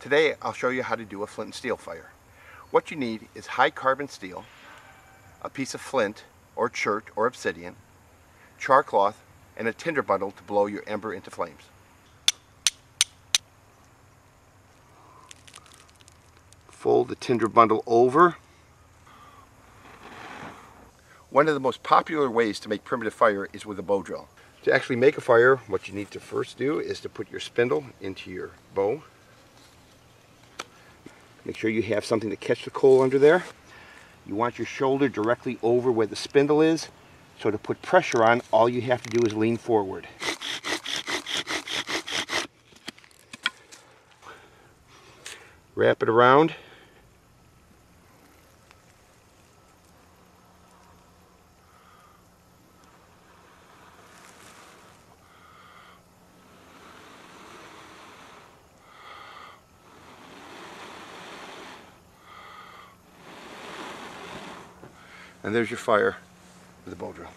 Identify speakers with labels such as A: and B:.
A: Today I'll show you how to do a flint and steel fire. What you need is high carbon steel, a piece of flint or chert or obsidian, char cloth, and a tinder bundle to blow your ember into flames. Fold the tinder bundle over. One of the most popular ways to make primitive fire is with a bow drill. To actually make a fire, what you need to first do is to put your spindle into your bow. Make sure you have something to catch the coal under there. You want your shoulder directly over where the spindle is. So to put pressure on, all you have to do is lean forward. Wrap it around. And there's your fire with a bow drill.